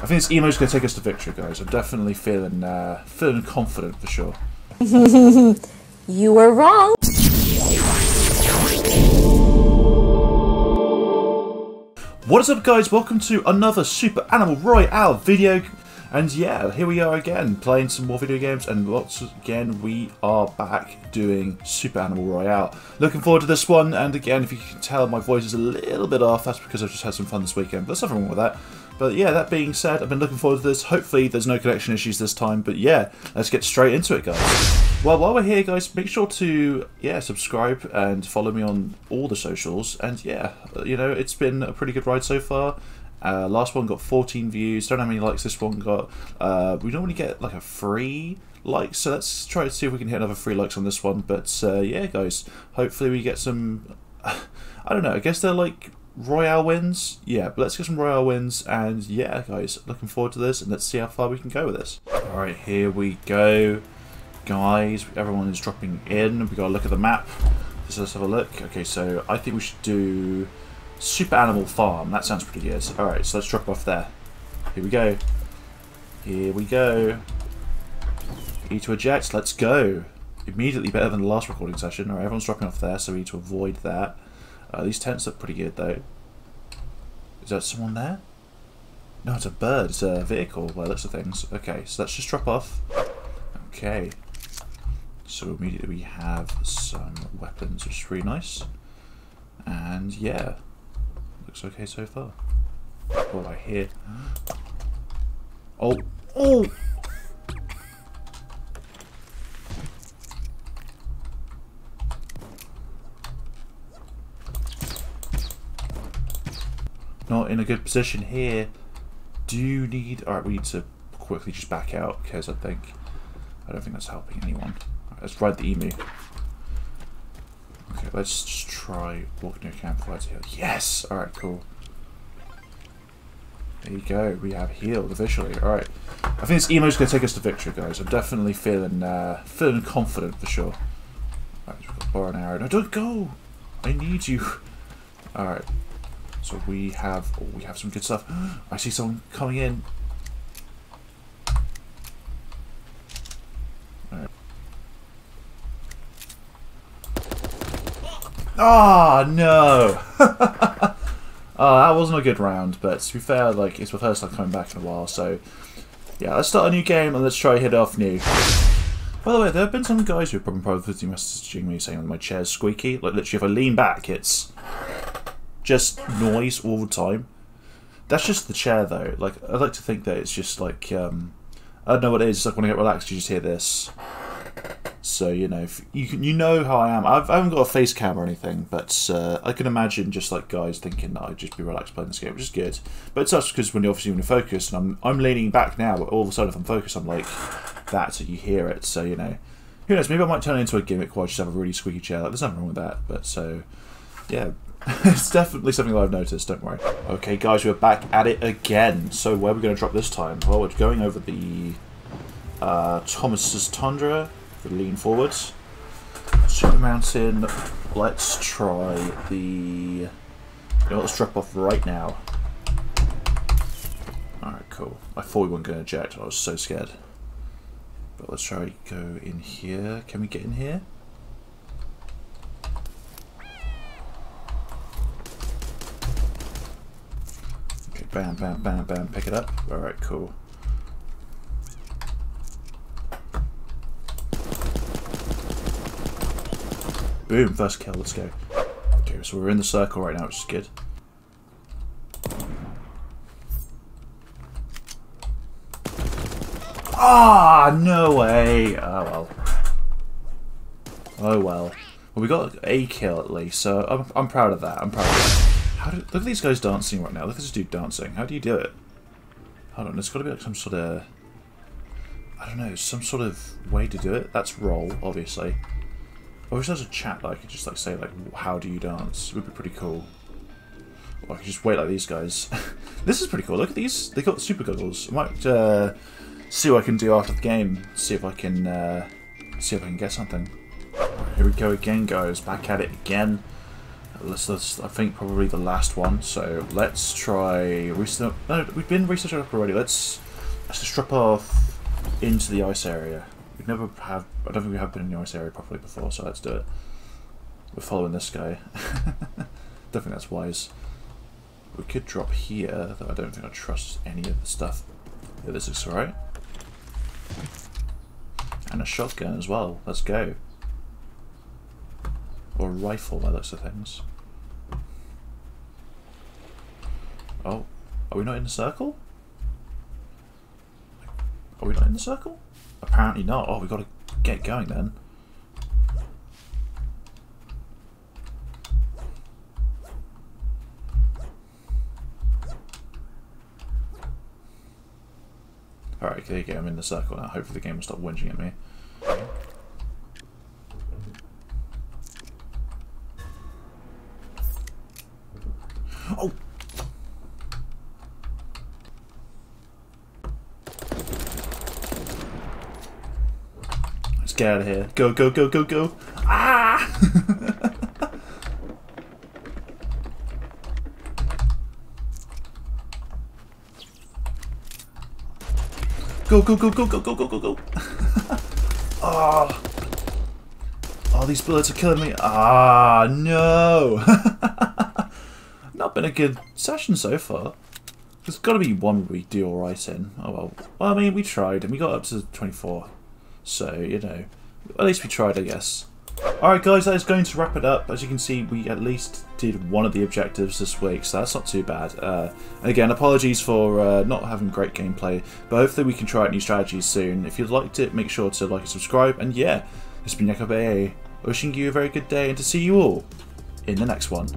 I think this emu's going to take us to victory, guys. I'm definitely feeling uh, feeling confident for sure. You were wrong. What is up, guys? Welcome to another Super Animal Royale video. And yeah, here we are again, playing some more video games, and once again, we are back doing Super Animal Royale. Looking forward to this one, and again, if you can tell, my voice is a little bit off, that's because I've just had some fun this weekend, but there's nothing wrong with that. But yeah, that being said, I've been looking forward to this. Hopefully there's no connection issues this time, but yeah, let's get straight into it, guys. Well, while we're here, guys, make sure to, yeah, subscribe and follow me on all the socials, and yeah, you know, it's been a pretty good ride so far. Uh, last one got 14 views. Don't know how many likes this one got. Uh, we normally get like a free like, so let's try to see if we can hit another free likes on this one. But uh, yeah, guys, hopefully we get some. I don't know. I guess they're like Royale wins. Yeah, but let's get some Royale wins. And yeah, guys, looking forward to this. And let's see how far we can go with this. All right, here we go, guys. Everyone is dropping in. We gotta look at the map. Let's have a look. Okay, so I think we should do. Super Animal Farm. That sounds pretty good. Alright, so let's drop off there. Here we go. Here we go. E to eject. Let's go. Immediately better than the last recording session. Alright, everyone's dropping off there, so we need to avoid that. Uh, these tents look pretty good, though. Is that someone there? No, it's a bird. It's a vehicle by looks of things. Okay, so let's just drop off. Okay. So immediately we have some weapons, which is really nice. And yeah, looks okay so far. Oh, I hear. Oh, oh! Not in a good position here. Do you need... Alright, we need to quickly just back out because I think... I don't think that's helping anyone. Right, let's ride the emu. Okay, let's just try walking campfire to heal. Yes! Alright, cool. There you go, we have healed officially. Alright. I think this emu's going to take us to victory, guys. I'm definitely feeling uh, feeling confident for sure. Alright, we've got bar and arrow. No, don't go! I need you. Alright. So we have oh, we have some good stuff. I see someone coming in. Ah, oh, no! oh, that wasn't a good round, but to be fair, like, it's my first time coming back in a while, so... Yeah, let's start a new game and let's try hit off new. By the way, there have been some guys who have probably privately messaging me saying that my chair's squeaky. Like, literally, if I lean back, it's just noise all the time. That's just the chair, though. Like, I like to think that it's just like, um... I don't know what it is, it's like when I get relaxed, you just hear this. So you know, you can, you know how I am. I've, I haven't got a face cam or anything, but uh, I can imagine just like guys thinking that I'd just be relaxed playing this game, which is good. But it's such because when you're obviously you're focused, and I'm I'm leaning back now, but all of a sudden if I'm focused, I'm like that, so you hear it. So you know, who knows? Maybe I might turn it into a gimmick where I just have a really squeaky chair. Like, there's nothing wrong with that. But so yeah. it's definitely something that I've noticed, don't worry. Okay, guys, we're back at it again. So where are we going to drop this time? Well, we're going over the uh, Thomas's Tundra, lean forwards. Super Mountain, let's try the... You know, let's drop off right now. Alright, cool. I thought we weren't going to eject, I was so scared. But let's try to go in here. Can we get in here? Okay, bam, bam, bam, bam, pick it up. Alright, cool. Boom, first kill, let's go. Okay, so we're in the circle right now, which is good. Ah, no way! Oh well. Oh well. Well, we got a kill at least, so I'm, I'm proud of that. I'm proud of that. How do, look at these guys dancing right now. Look at this dude dancing. How do you do it? Hold on, there's got to be like some sort of... I don't know, some sort of way to do it. That's roll, obviously. I wish there was a chat that I could just like say like, how do you dance? It would be pretty cool. Or I could just wait like these guys. this is pretty cool. Look at these. They got super goggles. I might uh, see what I can do after the game. See if I can uh, see if I can get something. Here we go again, guys. Back at it again. Let's, I think probably the last one. So let's try research. No, we've been researching up already. Let's let's just drop off into the ice area. Never have. I don't think we have been in ice area properly before. So let's do it. We're following this guy. don't think that's wise. We could drop here, though I don't think I trust any of the stuff. Yeah, this looks alright. And a shotgun as well. Let's go. Or a rifle by looks of things. Oh, are we not in the circle? Are we not in the circle? Apparently not. Oh, we've got to get going then. Alright, there you go, I'm in the circle now. Hopefully the game will stop whinging at me. Oh! Let's get out of here. Go, go, go, go, go! Ah! Go, go, go, go, go, go, go, go, go. oh. oh, these bullets are killing me. Ah, no. Not been a good session so far. There's got to be one we do alright in. Oh well. Well, I mean, we tried and we got up to 24. So, you know, at least we tried, I guess. Alright guys, that is going to wrap it up. As you can see, we at least did one of the objectives this week, so that's not too bad. Uh, again, apologies for uh, not having great gameplay, but hopefully we can try out new strategies soon. If you liked it, make sure to like and subscribe. And yeah, has been Jacob AA, wishing you a very good day and to see you all in the next one.